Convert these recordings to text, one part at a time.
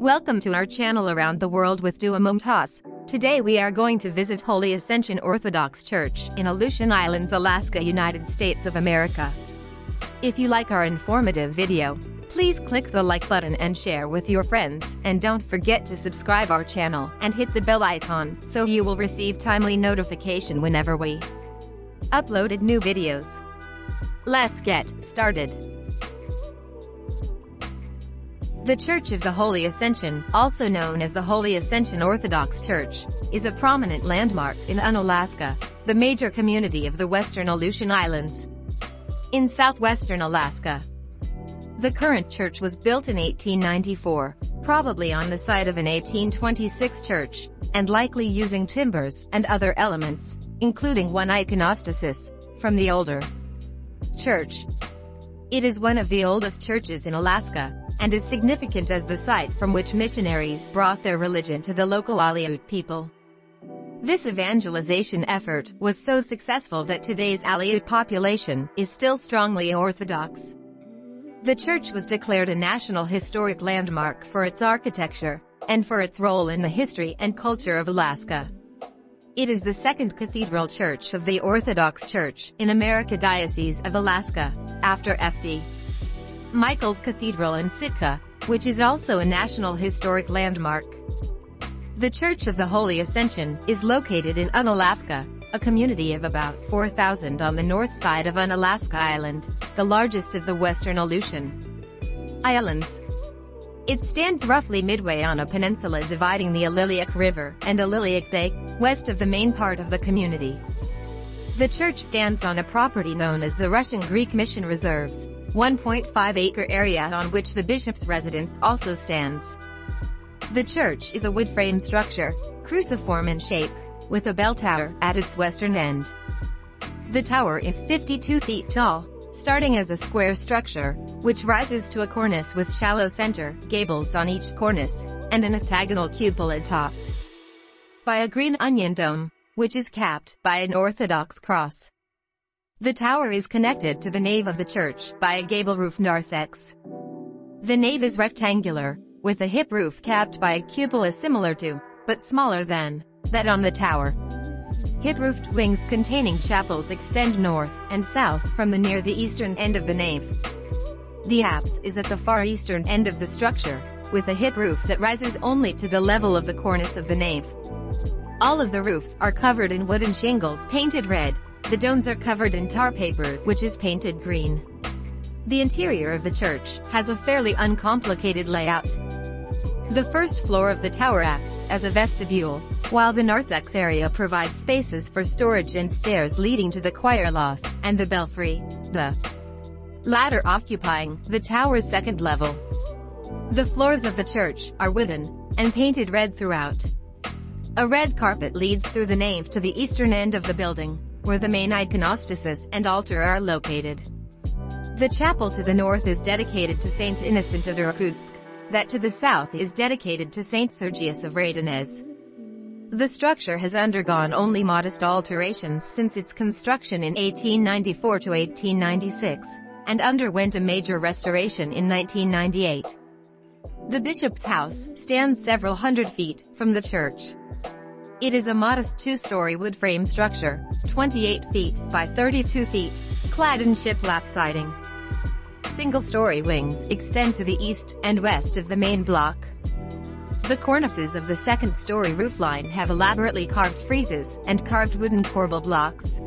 Welcome to our channel Around the World with Dua Mumtaz. Today we are going to visit Holy Ascension Orthodox Church in Aleutian Islands, Alaska, United States of America. If you like our informative video, please click the like button and share with your friends. And don't forget to subscribe our channel and hit the bell icon so you will receive timely notification whenever we uploaded new videos. Let's get started. The Church of the Holy Ascension, also known as the Holy Ascension Orthodox Church, is a prominent landmark in Unalaska, the major community of the western Aleutian Islands. In southwestern Alaska, the current church was built in 1894, probably on the site of an 1826 church, and likely using timbers and other elements, including one iconostasis, from the older church. It is one of the oldest churches in Alaska, and is significant as the site from which missionaries brought their religion to the local Aleut people. This evangelization effort was so successful that today's Aleut population is still strongly Orthodox. The church was declared a National Historic Landmark for its architecture and for its role in the history and culture of Alaska. It is the second cathedral church of the Orthodox Church in America Diocese of Alaska, after St. Michael's Cathedral in Sitka, which is also a National Historic Landmark. The Church of the Holy Ascension is located in Unalaska, a community of about 4,000 on the north side of Unalaska Island, the largest of the western Aleutian Islands. It stands roughly midway on a peninsula dividing the Ililiuk River and Ililiuk Lake, west of the main part of the community. The church stands on a property known as the Russian Greek Mission Reserves, 1.5-acre area on which the bishop's residence also stands. The church is a wood frame structure, cruciform in shape, with a bell tower at its western end. The tower is 52 feet tall, starting as a square structure, which rises to a cornice with shallow center, gables on each cornice, and an octagonal cupola topped by a green onion dome, which is capped by an orthodox cross. The tower is connected to the nave of the church by a gable roof narthex. The nave is rectangular, with a hip roof capped by a cupola similar to, but smaller than, that on the tower. Hip-roofed wings containing chapels extend north and south from the near the eastern end of the nave. The apse is at the far eastern end of the structure, with a hip roof that rises only to the level of the cornice of the nave. All of the roofs are covered in wooden shingles painted red, the domes are covered in tar paper, which is painted green. The interior of the church has a fairly uncomplicated layout. The first floor of the tower acts as a vestibule, while the narthex area provides spaces for storage and stairs leading to the choir loft and the belfry, the latter occupying the tower's second level. The floors of the church are wooden and painted red throughout. A red carpet leads through the nave to the eastern end of the building where the main iconostasis and altar are located. The chapel to the north is dedicated to Saint Innocent of Irkutsk, that to the south is dedicated to Saint Sergius of Radonezh. The structure has undergone only modest alterations since its construction in 1894 to 1896, and underwent a major restoration in 1998. The bishop's house stands several hundred feet from the church. It is a modest two-story wood frame structure, 28 feet by 32 feet, clad in shiplap siding. Single-story wings extend to the east and west of the main block. The cornices of the second-story roofline have elaborately carved friezes and carved wooden corbel blocks.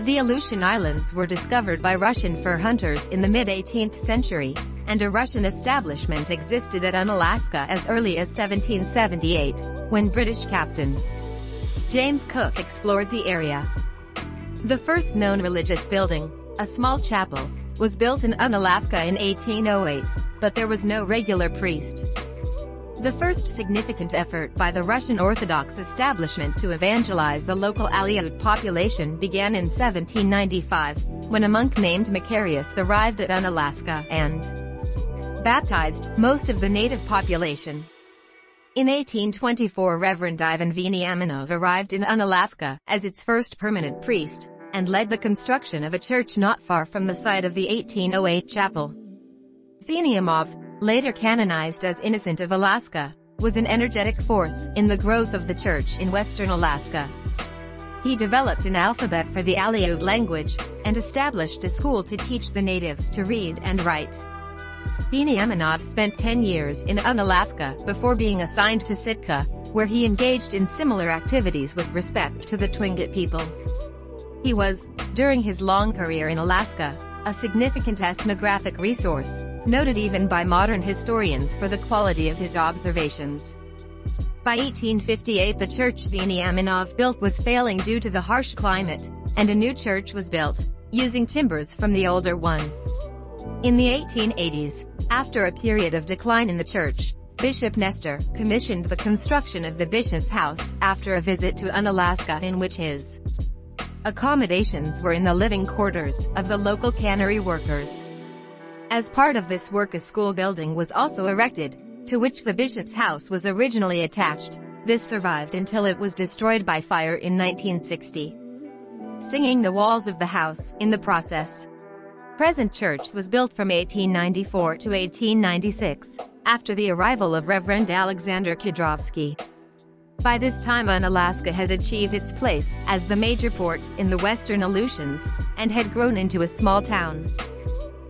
The Aleutian Islands were discovered by Russian fur hunters in the mid-18th century, and a Russian establishment existed at Unalaska as early as 1778, when British captain James Cook explored the area. The first known religious building, a small chapel, was built in Unalaska in 1808, but there was no regular priest. The first significant effort by the Russian Orthodox establishment to evangelize the local Aleut population began in 1795, when a monk named Macarius arrived at Unalaska and baptized most of the native population. In 1824 Reverend Ivan Veniaminov arrived in Unalaska as its first permanent priest, and led the construction of a church not far from the site of the 1808 chapel. Veniaminov, later canonized as Innocent of Alaska, was an energetic force in the growth of the church in western Alaska. He developed an alphabet for the Aleut language, and established a school to teach the natives to read and write. Veniaminov spent 10 years in Unalaska before being assigned to Sitka, where he engaged in similar activities with respect to the Tlingit people. He was, during his long career in Alaska, a significant ethnographic resource, noted even by modern historians for the quality of his observations. By 1858 the church Veniaminov built was failing due to the harsh climate, and a new church was built, using timbers from the older one. In the 1880s, after a period of decline in the church, Bishop Nestor commissioned the construction of the bishop's house after a visit to Unalaska in which his accommodations were in the living quarters of the local cannery workers. As part of this work a school building was also erected, to which the bishop's house was originally attached. This survived until it was destroyed by fire in 1960. Singing the walls of the house, in the process. The present church was built from 1894 to 1896, after the arrival of Reverend Alexander Kedrovsky. By this time Unalaska had achieved its place as the major port in the western Aleutians, and had grown into a small town.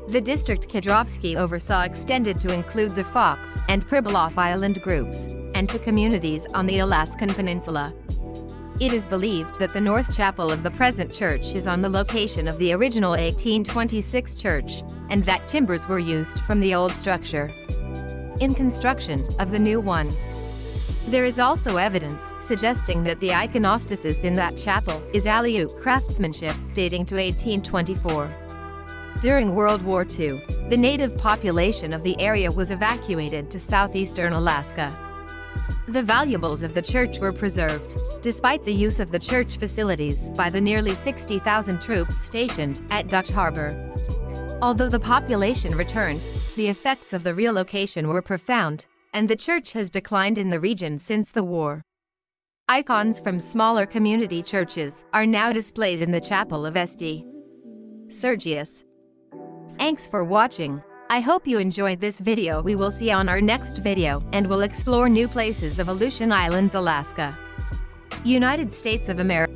The district Kedrovsky oversaw extended to include the Fox and Pribilof Island groups, and to communities on the Alaskan Peninsula. It is believed that the north chapel of the present church is on the location of the original 1826 church, and that timbers were used from the old structure. In construction of the new one, there is also evidence suggesting that the iconostasis in that chapel is Aleut craftsmanship dating to 1824. During World War II, the native population of the area was evacuated to southeastern Alaska. The valuables of the church were preserved, despite the use of the church facilities by the nearly 60,000 troops stationed at Dutch Harbor. Although the population returned, the effects of the relocation were profound, and the church has declined in the region since the war. Icons from smaller community churches are now displayed in the chapel of St. Sergius. Thanks for watching. I hope you enjoyed this video. We will see on our next video and will explore new places of Aleutian Islands, Alaska. United States of America.